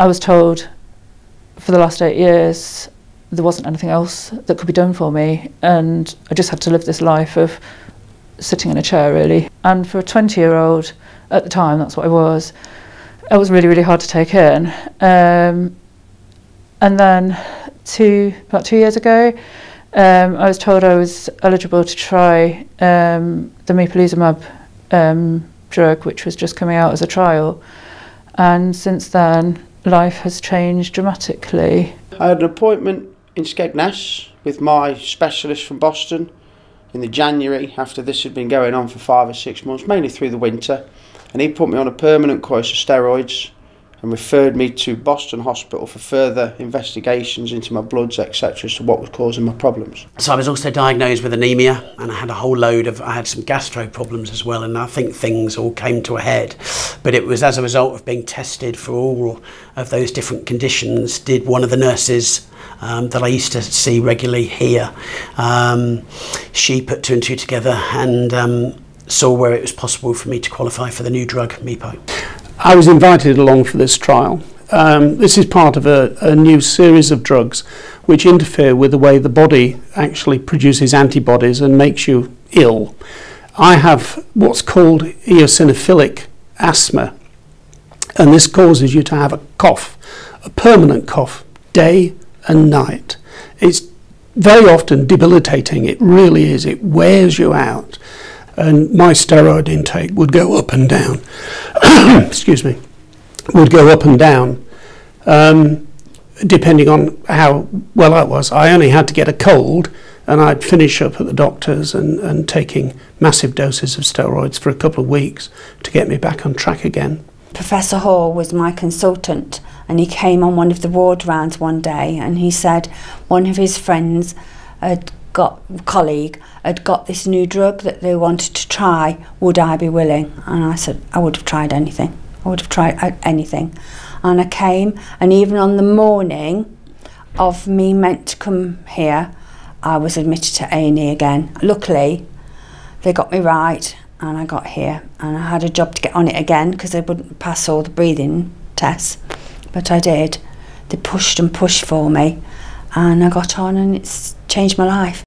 I was told for the last eight years there wasn't anything else that could be done for me, and I just had to live this life of sitting in a chair, really. And for a 20 year old, at the time, that's what I was, it was really, really hard to take in. Um, and then, two, about two years ago, um, I was told I was eligible to try um, the mepolizumab um, drug, which was just coming out as a trial. And since then, life has changed dramatically. I had an appointment in Skegness with my specialist from Boston in the January after this had been going on for five or six months, mainly through the winter. And he put me on a permanent course of steroids and referred me to Boston Hospital for further investigations into my bloods, etc., as to what was causing my problems. So I was also diagnosed with anemia, and I had a whole load of, I had some gastro problems as well, and I think things all came to a head. But it was as a result of being tested for all of those different conditions, did one of the nurses um, that I used to see regularly here, um, she put two and two together and um, saw where it was possible for me to qualify for the new drug, MePo. I was invited along for this trial. Um, this is part of a, a new series of drugs which interfere with the way the body actually produces antibodies and makes you ill. I have what's called eosinophilic asthma, and this causes you to have a cough, a permanent cough, day and night. It's very often debilitating, it really is, it wears you out and my steroid intake would go up and down. Excuse me, would go up and down, um, depending on how well I was. I only had to get a cold, and I'd finish up at the doctor's and, and taking massive doses of steroids for a couple of weeks to get me back on track again. Professor Hall was my consultant, and he came on one of the ward rounds one day, and he said one of his friends had got colleague had got this new drug that they wanted to try would I be willing? And I said I would have tried anything. I would have tried uh, anything. And I came and even on the morning of me meant to come here I was admitted to A&E again. Luckily they got me right and I got here. And I had a job to get on it again because they wouldn't pass all the breathing tests. But I did. They pushed and pushed for me and I got on and it's changed my life.